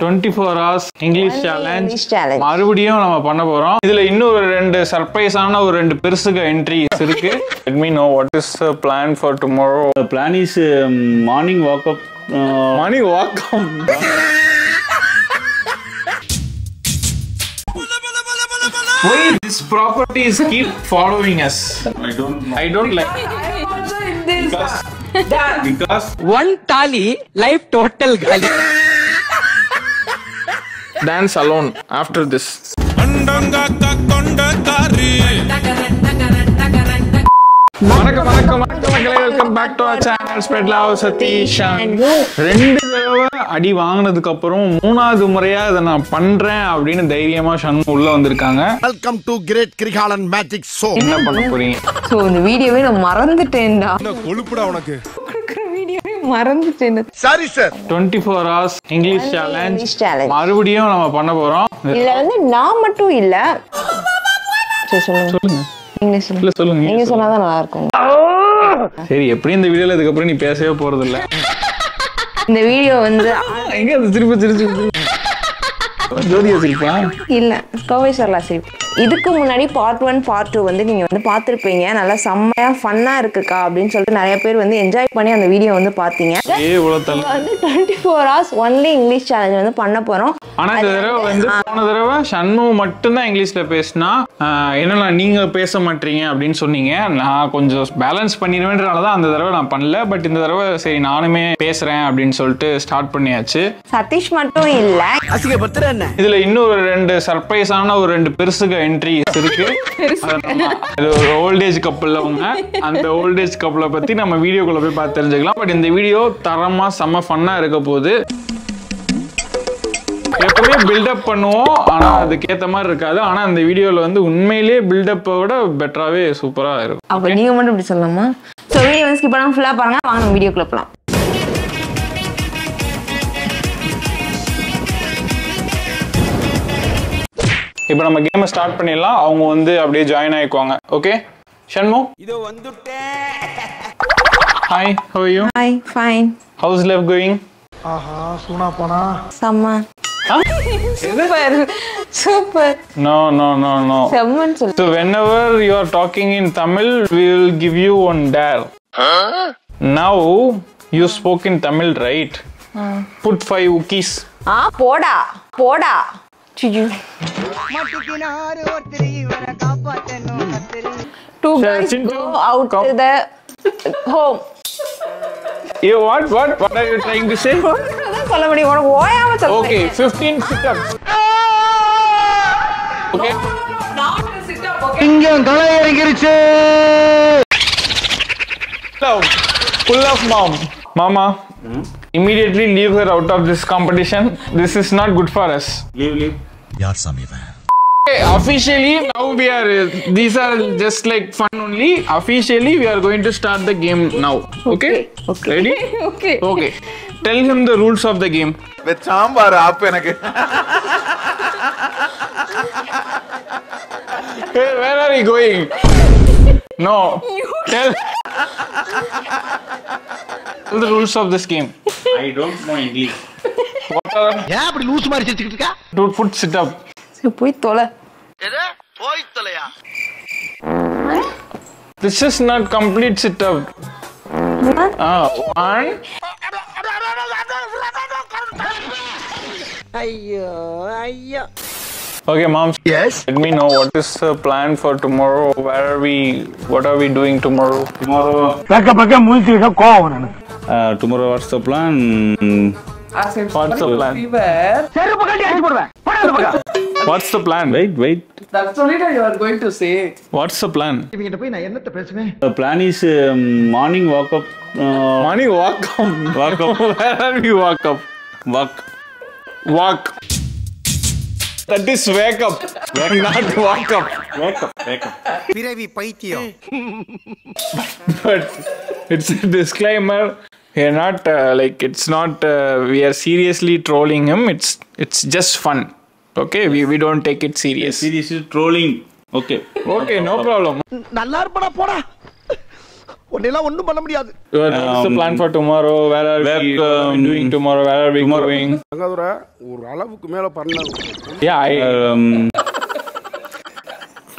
Twenty four hours English challenge English challenge. மறுபடியும் நம்ம பண்ண போறோம் இதுல இன்னொரு ரெண்டு சர்ப்ரைஸான ஒரு ரெண்டு பெருசுக என்ட்ரிஸ் இருக்கு let me know what is the plan for tomorrow The plan is um, morning walk up. Uh, morning walk Why these properties keep following us? I don't. I don't like Because, because one tali life total gali dance alone after this. வணக்கம் வணக்கம் வணக்கம் மக்களே. Welcome back to our channel spread love Sathish ரெண்டு தடவை அடி வாங்கினதுக்கு அப்புறம் மூணாவது முறையா இதை நான் பண்றேன் அப்படின்னு தைரியமா சண்முகம் உள்ள வந்திருக்காங்க. Welcome to great Kirikalan magic show என்ன பண்ண போறீங்க? ஸோ இந்த வீடியோவே நான் மறந்துட்டேன்டா. கொழுப்புடா உனக்கு? மறந்துட்டேன் சரி sir twenty four hours English challenge English challenge. மறுபடியும் நம்ம பண்ண போறோம். இதுல வந்து நான் மட்டும் இல்ல. சரி சொல்லுங்க. சொல்லுங்க. சொல்லுங்க. இல்ல சொல்லுங்க நீங்க சொன்னாதான் நல்லா இருக்கும் சரி எப்படி இந்த வீடியோல இதுக்கப்புறம் நீ பேசவே போறது இல்ல இந்த வீடியோ வந்து எங்க அது திருப்பி திருப்பி ஜோதியா சிரிப்பா? இல்ல கோவை சரலா சிரிப்பு. இதுக்கு முன்னாடி பார்ட் ஒன் பார்ட் டூ வந்து நீங்க வந்து பார்த்துருப்பீங்க. நல்லா செம்மையா ஃபன்னா இருக்குக்கா அப்படின்னு சொல்லிட்டு நிறைய பேர் வந்து என்ஜாய் பண்ணி அந்த வீடியோ வந்து பாத்தீங்க ஏ இவ்வளவு தள்ளி. வந்து twenty four hours only English challenge வந்து பண்ண போறோம். ஆனா இந்த தடவை வந்து போன தடவை சண்மு மட்டும்தான் இங்கிலீஷ்ல பேசினா என்னன்னா நீங்க பேச மாட்டீங்க அப்படின்னு சொன்னீங்க. நான் கொஞ்சம் பேலன்ஸ் பண்ணிடுவேன்றனால தான் அந்த தடவை நான் பண்ணல. பட் இந்த தடவை சரி நானுமே பேசுறேன் அப்படின்னு சொல்லிட்டு ஸ்டார்ட் பண்ணியாச்சு. சதீஷ் மட்டும் இல்ல. இதுல இன்னொரு ரெண்டு சர்ப்ரைஸான ஒரு ரெண்டு பெருசுக என்ட்ரிஸ் இருக்கு. ஓல்டேஜ் கப்பல் அவங்க அந்த ஓல்டேஜ் கப்பலை பத்தி நம்ம வீடியோக்குள்ள போய் பார்த்து தெரிஞ்சுக்கலாம். பட் இந்த வீடியோ தரமா செம்ம ஃபன்னா இருக்க போகுது. எப்பவுமே பில்டப் பண்ணுவோம். ஆனா அதுக்கேத்த மாதிரி இருக்காது. ஆனா இந்த வீடியோல வந்து உண்மையிலேயே பில்டப்பை விட பெட்டராவே சூப்பரா இருக்கும். அப்ப நீங்க மட்டும் இப்படி சொல்லலாமா? ஸோ வீடியோ ஸ்கிப் பண்ணாம ஃபுல்லா பாருங்க. வாங்க வீடியோக்குள்ள போலாம். இப்போ நம்ம கேமை ஸ்டார்ட் பண்ணிடலாம். அவங்க வந்து அப்படியே ஜாயின் ஆயிக்குவாங்க. ஓகே ஷண்மு? இதோ வந்துட்டேன். Hi how you hi fine how's life going செம்ம. Super super No, no, no, no. செம்மன்னு சொல்லு. So whenever you are talking in Tamil, we will give you one dare. Now you spoke in Tamil, right? Put five cookies. ஆ போடா. போடா. சுஜு two Sure, guys Chintu, go out come. to the home You what? What? What are you trying to say? சொல்ல முடியும் உனக்கு ஓயாம சொல்ல Okay, 15 sit-ups. Okay. Income தலை இறங்கிருச்சு Love. Pull off mom. Mama. Immediately leave her out of this competition. This is not good for us. leave, leave. यार Sami man. Officially, now we are. These are just like fun only. Officially, we are going to start the game now. Okay. Okay. Ready? okay. Okay. Tell him the rules of the game. The chambar aap enakku. Hey, where are you going? No. Tell. the rules of this game I don't know English. what are ஏன் அப்படி loose மாதிரி சிரிச்சுக்கிட்டு இருக்கா two foot sit up சரி, போய் தொலை போய் தொலையா this is not complete sit up ah one ஐயோ ஐயோ okay mom yes Let me know what is the plan for tomorrow. Where are we? What are we doing tomorrow? Tomorrow, Uh, the plan? What's the plan? செருப்பு கட்டி அடிச்சு போடுவேன் போடா. What's the plan? Wait, wait. That's only that you are going to say. What's the plan? இவங்கிட்ட போய் நான் என்னத்த பேசுவேன் The plan is um, morning walk up. Uh, Morning walk up. Walk up. Where are we walk up? walk. Walk. That is wake up. Not walk up. Wake up. Wake up. பிறவி பைத்தியம் But it's a disclaimer. We're not uh, like it's not. Uh, we are seriously trolling him. It's it's just fun. Okay, we, we don't take it serious. Seriously trolling. Okay. Okay, no problem. நல்லா இருப்படா போடா உன்னெல்லாம் ஒண்ணும் பண்ண முடியாது the plan for tomorrow? Where are Where, we um, doing tomorrow? Where are we tomorrow- going? ஒரு அளவுக்கு மேல பண்ண Yeah, I, Um,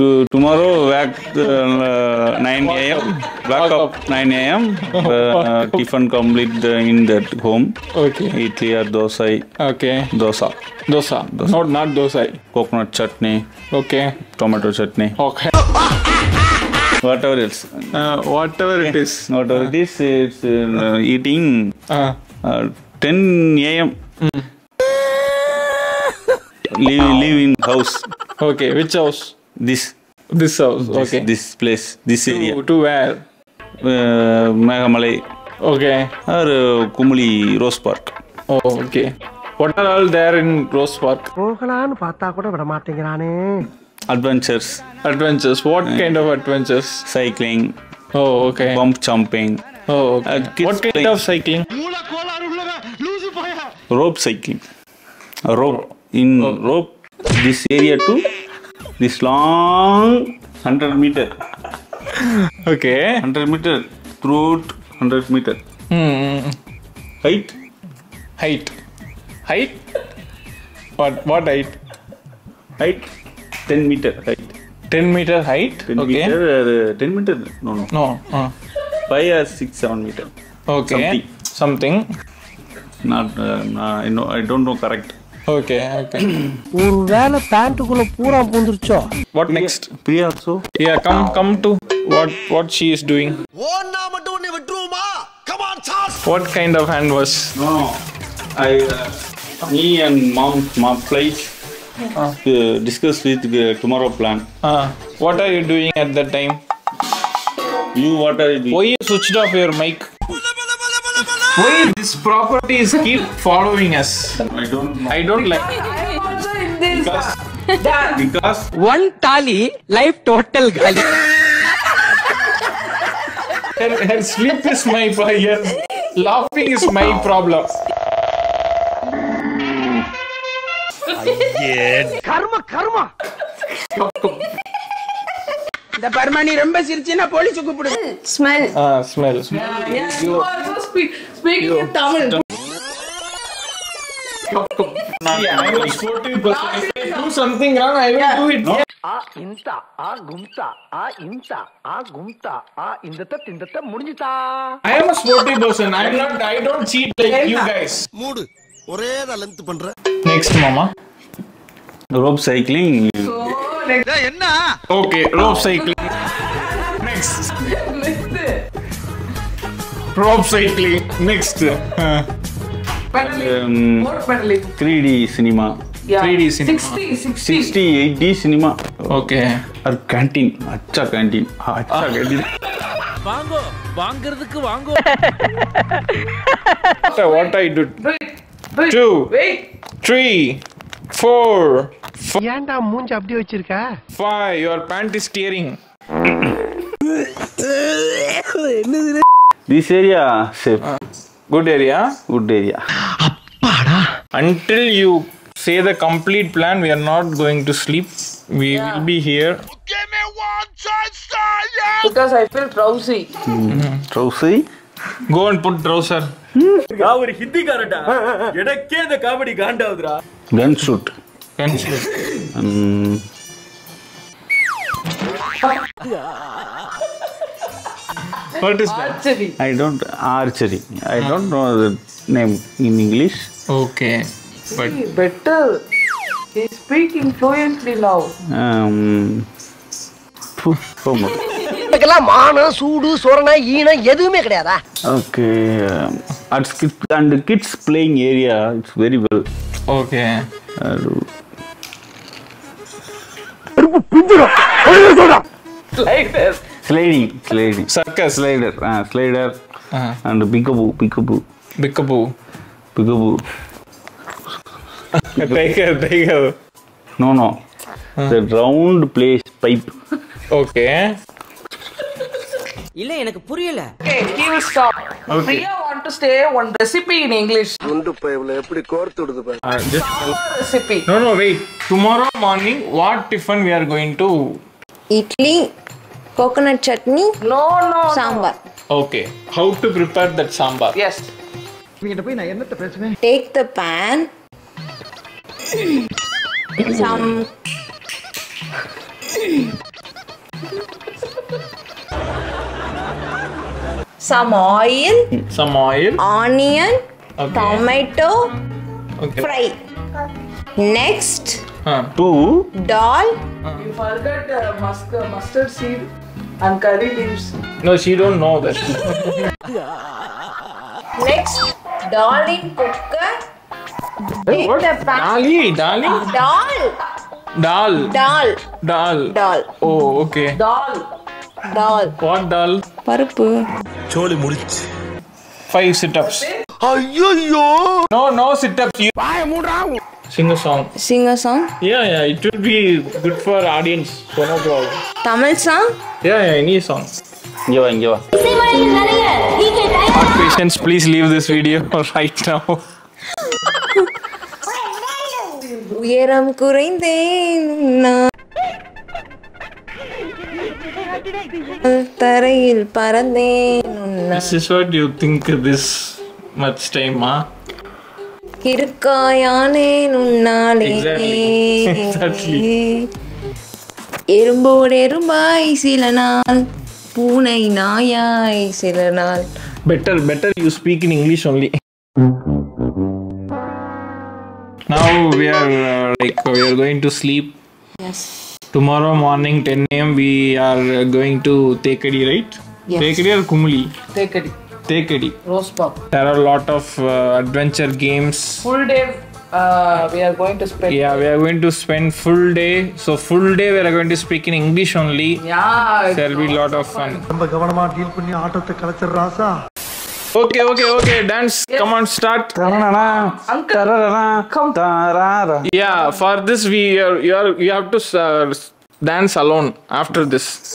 to tomorrow wake uh, 9 a.m. Back up 9 a.m. Uh, tiffin complete in that home. okay. Idli or dosa, Okay. dosa, Dosa. Not not dosa. coconut chutney, Okay. tomato chutney, Okay. whatever else. Uh, whatever it is. Whatever it is, it's uh, eating Uh, uh, 10 a.m. Live, live in house. okay. Which house? This, This house. this, Okay. this place, this area. To, to where? Uh, Megamalai Okay. or uh, Kumuli Rose Park. Oh, okay. What are all there in Rose Park? போகலான்னு பார்த்தா கூட விட மாட்டேங்கிறானே Adventures, Adventures. What kind of adventures? cycling, Oh, okay. bump jumping, Oh, okay. Uh, kids what kind playing. of cycling? rope cycling. A rope in rope this area to this long 100 meter, Okay. 100 meter throughout 100 meter Hmm. height. Height. Height? What what height? Height 10 meter height. 10 meter height? 10 okay. meter, uh, 10 meter, no, no, No. Uh, 5 or 6, 7 meter. okay. Something. Something. Not, uh, I know, I don't know correct. Okay. Okay. ஒரு வேலை பேண்ட்டுக்குள்ள பூரா பூந்துருச்சோ what next? Priya also. Yeah, come come to what what she is doing. ஓன்னா மட்டும் உன்னை விட்டுருவோமா come on sauce What kind of hand was? No, I, uh, me and mom, mom flight, uh, discuss with uh, tomorrow plan. Uh, what are you doing at that time? You what are you doing? Why you switched off your mic? Why these properties keep following us? I don't know. I don't like. I also this. Because, because one tali, life total gali. her, her sleep is my fire. laughing is my problem. Again. Karma, karma. smell. You also speak, speaking in Tamil. Yeah, I'm a sportive person. If I do something wrong, I will do it. ஆ இந்தா ஆ கும்தா ஆ இந்தா ஆ கும்தா ஆ இந்த திண்டத்த முடிஞ்சுதா I am a sportive person. I'm not. I don't cheat like you guys. மூடு ஒரே தான் length பண்ற Next, mama. rope cycling, என்ன Okay, rope cycling. Next. Rope cycling. Next. Uh, um, More pedaling. 3D cinema, Yeah. 3D cinema. 60, 60. 60, 8D cinema, okay. or canteen, acha canteen, acha canteen. வாங்கோ வாங்குறதுக்கு I do? Wait, wait, Two. wait. Three. Four. F- ஏன்டா மூஞ்சி அப்படி வச்சிருக்க five. Your pant is tearing. This area, safe, Good area. good area. Until you say the complete plan, we are not going to sleep. We will be here. Because I feel drowsy. Trouser, Go and put trouser. நான் ஒரு ஹிந்திக்காரடா எனக்கே இந்த comedy காண்டாவுதுடா gun shoot. Can sleep. Um, What is that? I don't archery. I don't know the name in English. Okay. But Better. He's speaking fluently now. Um, phew, oh. இதுக்கெல்லாம் மானம் சூடு சொரணை ஈனம் எதுவுமே கிடையாதா. Um. Uh, uh, slider, Uh-huh. and peekaboo, peekaboo, Bickaboo. peekaboo. tiger, tiger. No, no. The round place pipe. Okay. இல்ல எனக்கு புரியல Okay, he will stop. Priya want to say one recipe in English. குண்டு பைப்ல எப்படி கோர்த்து விடுது பாரு Uh, just Recipe. no, no. Wait. Tomorrow morning, what tiffin we are going to? Idli coconut chutney No, no. Sambar okay how to prepare that sambar yes இவங்கிட்ட போய் நான் என்னத்த பேசுவேன் Take the pan. Some some oil, some oil onion, Okay. tomato, okay fry. Next, Two. dal, You forgot uh, mustard, mustard seed and curry leaves. No she don't know that next dal in cooker. The pan. டாலி டாலி Dal, dal dal, dal dal, oh okay Dal. dal. What dal பருப்பு சோலி முடிச்சு five sit ups ஐயோ no no sit ups you sing a song Sing a song. yeah yeah it will be good for audience so no problem Tamil song. yeah yeah any song இங்க வா இங்க வா Hot patients, please leave this video right now. உயரம் குறைந்தேன் நான் தரையில் பறந்தேன் This is what you think this much time, huh? கிறுக்காயானேன் உன்னாலே Exactly. Exactly. எறும்போடு எறும்பாய் சில நாள் பூனை நாயாய் சில நாள் Better, better you speak in English only. now we are uh, like we are going to sleep. Yes. Tomorrow morning 10 a.m. we are uh, going to Tekadi, right? Yes. Tekadi or Kumli? Tekadi. Tekadi. Roast pub. There are a lot of uh, adventure games. Full day. Uh, we are going to spend. Yeah, we are going to spend full day. So full day we are going to speak in English only. Yeah. There will be lot of fun. Okay, okay, okay. Dance. Yes. Come on, start. Uncle. Yeah. For this, we are, you are you have to uh, dance alone after this.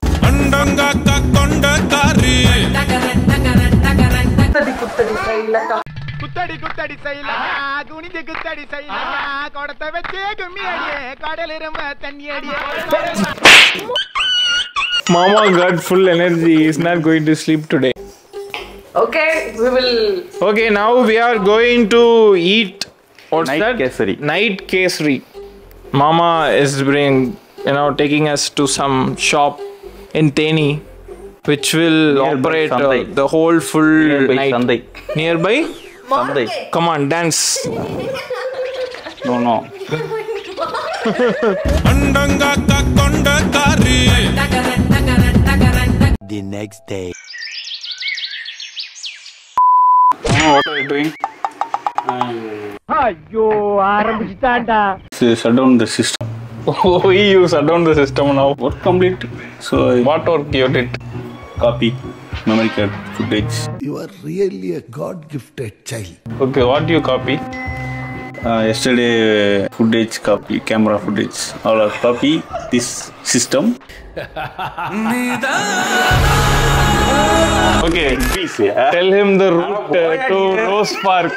குத்தடி குத்தடி சைலக்கா குத்தடி குத்தடி செய்யலாம் குனிஞ்சு குத்தடி செய்யலாம் குடத்தை வச்சு கும்மி அடியே கடல் இரும்ப தண்ணி அடியே Mama got full energy. He's not going to sleep today. Okay, we will. Okay, now we are going to eat. What's Night that? kesari. Night kesari. Mama is bring, you know, taking us to some shop in Teni, which will nearby operate uh, the whole full nearby night. Sandai. Nearby? Sandai. Come on, dance. no, no. the next day. Oh, what are you doing? Um, Ayyo, shut down the system. we use shut the system now. Work complete. So what work you did? Copy memory card footage. You are really a God-gifted child. Okay, what do you copy? Uh, yesterday footage copy camera footage all are copy this system okay Peace, yeah. tell him the route uh, to rose park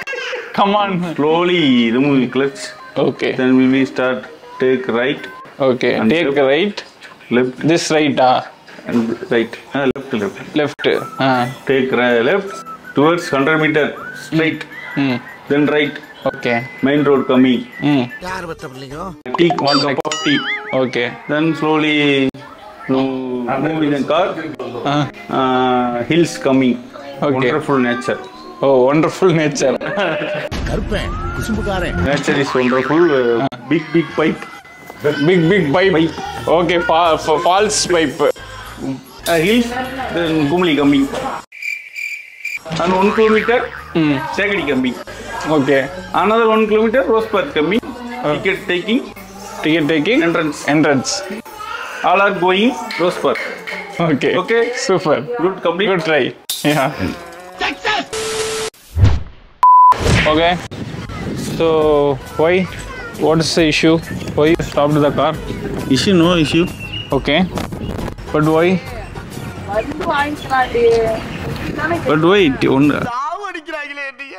come on slowly the movie clips. okay then we will start take right, Okay. And Take left. right. left, This right. Ah, and right. Uh, left, left. left. Ah. Take right, left towards 100 meter straight. Hmm. Then right. Okay. Main road coming. Hmm. யார் பத்த பிள்ளைங்க Tea, one cup of tea. Okay. Then slowly you move in a car. Ah. Uh, hills Oh, wonderful nature. கருப்பேன் குசும்புக்காரன் Nature is wonderful. Uh, big, big pipe. big, big pipe. Okay, fa- fa- false pipe. Uh, hills. Then Kumli coming. And one kilometer, Hmm. Sagadi coming. Okay. Another one kilometer, Rose Park coming. Ticket taking, Ticket taking. entrance. Entrance. All are going Rose Park. Okay. Okay. okay so why what's the issue why you stopped the car issue no issue okay but why but why?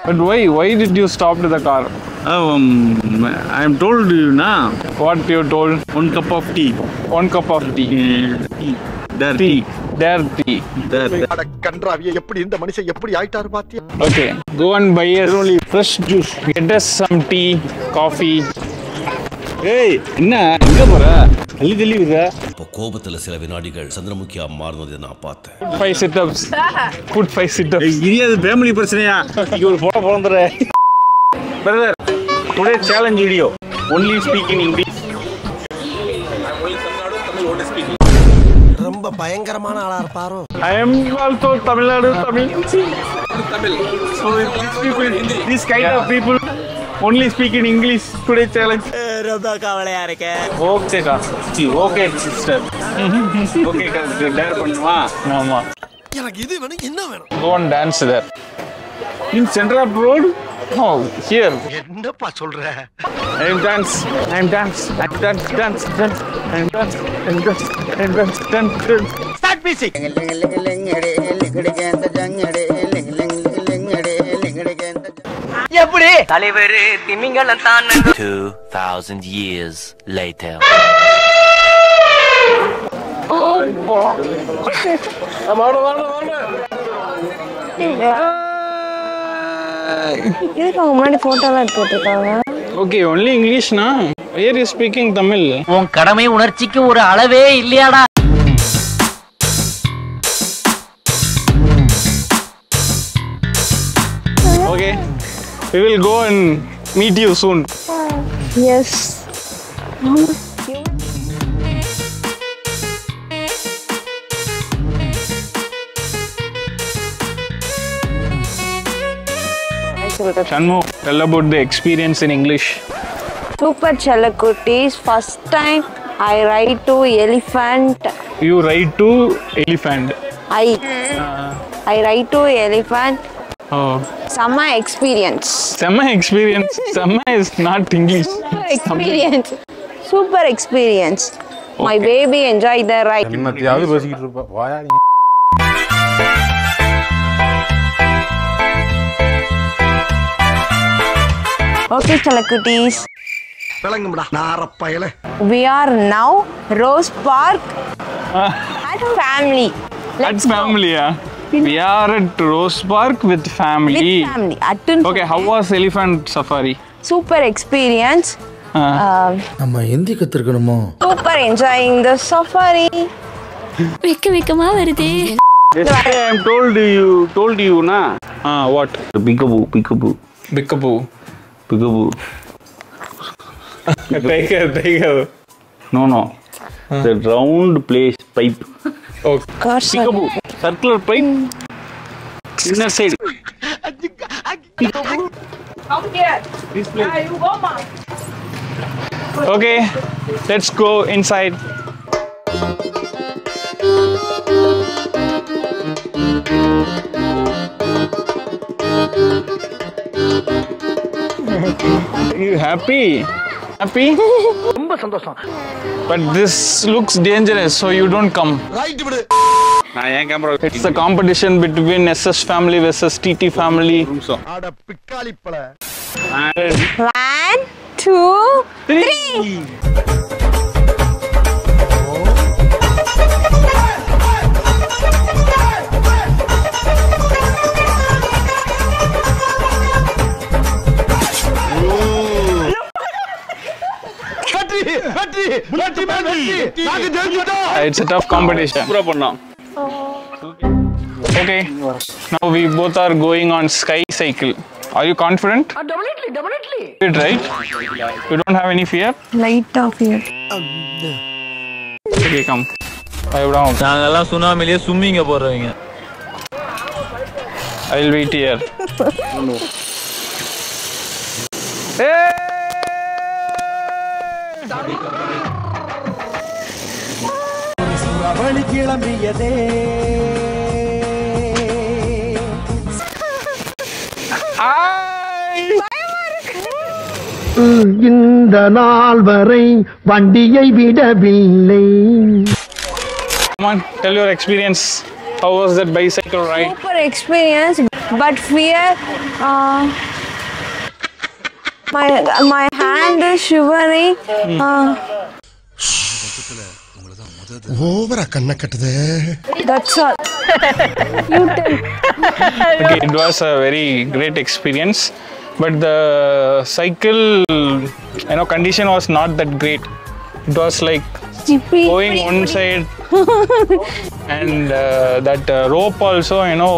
but why why did you stop the car oh, um, I am told you now. What you told? One cup of tea. One cup of tea. tea. There, tea. tea. Tea. அட கன்றாவிய எப்படி இந்த மனுஷன் எப்படி ஆயிட்டாரு பாத்தியா go and buy us only fresh juice. Get us some tea, coffee. ஏய் என்ன எங்க போற தள்ளி தள்ளி விடுற இப்போ கோபத்துல சில வினாடிகள் சந்திரமுகியா மாறினதை நான் பார்த்தேன் five sit-ups. Put five sit-ups. இது அது ஃபேமிலி பிரச்சனையா இங்க ஒரு போட பிறந்துற Brother, today challenge video. Only speak in ரொம்ப பயங்கரமான ஆளா இருப்பாரோ I am also Tamil Nadu Tamil. Tamil. So these people, this kind of people only speak in English. Today challenge. ரொம்ப கவலையா இருக்கேன் Okay, ka. Okay, sister. okay, ka. Dare பண்ணுமா? ஆமா. எனக்கு இது வேணும் என்ன வேணும் Go and dance In Central Road? Oh, here. என்னப்பா சொல்ற I am dance. I am dance. I am dance. Dance. Dance. I am dance. I am dance. I am dance. Dance. Dance. Start music எப்படி தலைவர் திமிங்கலம் தான் 2000 years later இதுக்கு அவங்க முன்னாடி போட்டோலாம் எடுத்து போட்டிருக்காங்க Okay, only English na. Where is speaking Tamil? உன் கடமை உணர்ச்சிக்கு ஒரு அளவே இல்லையாடா Okay. We will go and meet you soon. Yes Shanmu, tell about the experience in English. Super செல்லக்குட்டீஸ் first time I ride to elephant You ride to elephant. I I ride to elephant Oh, செம்ம experience Semma experience. Semma is not English. Experience super experience my baby enjoy the ride என்னத்தையாவது பேசிக்கிட்டு இருப்பா வாயா நீ Okay செல்லக்குட்டீஸ் are now Rose Park and family. At family, yeah. We are at Rose Park with family. With family. Attend Okay, how was elephant safari? super experience. Uh, நம்ம Hindi கத்துக்கணுமோ super enjoying the safari. வெக்க வெக்கமா வருதே I am told you told you na Ah, what? peekaboo peekaboo Bikabu. Peekaboo Tiger, tiger. no no. Ah. The round place pipe. Oh, Gosh, peekaboo circular pipe. Inner side. Okay. Let's go inside. you happy? Happy? but this looks dangerous, so you don't come. Right, it's a competition between SS family versus TT family. One, two, three. It's a tough competition. சூப்பரா பண்ணோம் Okay, now we both are going on sky cycle. Are you confident? Definitely definitely Good, right? You don't have any fear? Light off here. Okay, come. I will down. நாங்கெல்லாம் சுனாமிலேயே ஸ்விம்மிங்க போடுறவங்க I will wait here. அவளி கிளம்பியதே இந்த நாள் வரை வண்டியை விடவில்லை Come on, tell your experience. How was that bicycle ride? Super experience, but fear. Uh, my my hand is shivering. Uh, ஓவரா கண்ண கட்டுதே that's all you tell okay, it was a very great experience but the cycle you know condition was not that great it was like இப்படி going one side and uh, that uh, rope also you know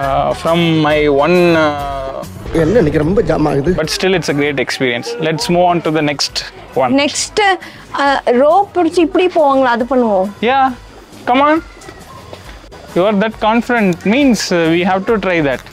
uh, from my one uh, என்ன இன்னைக்கு ரொம்ப jam ஆகுது but still it's a great experience let's move on to the next one next rope பிடிச்சி இப்படி போவாங்களா அது பண்ணுவோம் yeah come on you are that confident means uh, we have to try that